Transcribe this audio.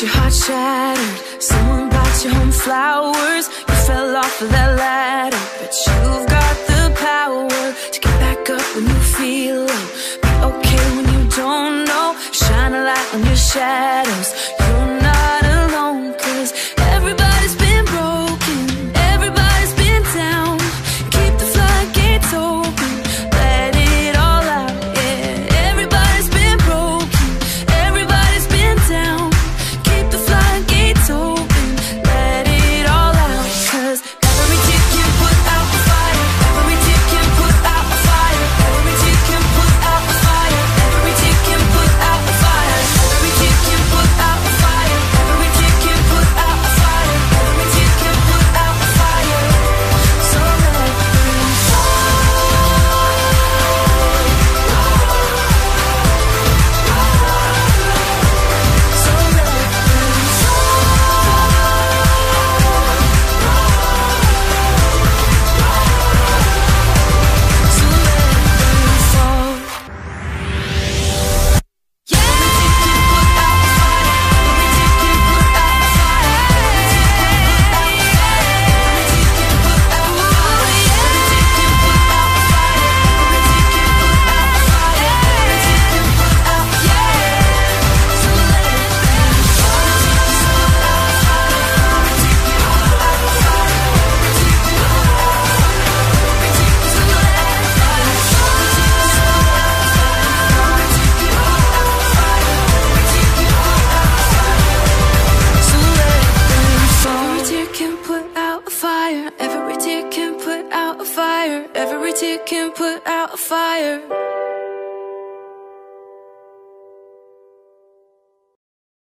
your heart shattered. Someone brought you home flowers. You fell off of that ladder, but you've got the power to get back up when you feel low. Be okay when you don't know. Shine a light on your shadows. Fire. Every tear can put out a fire. Every tear can put out a fire.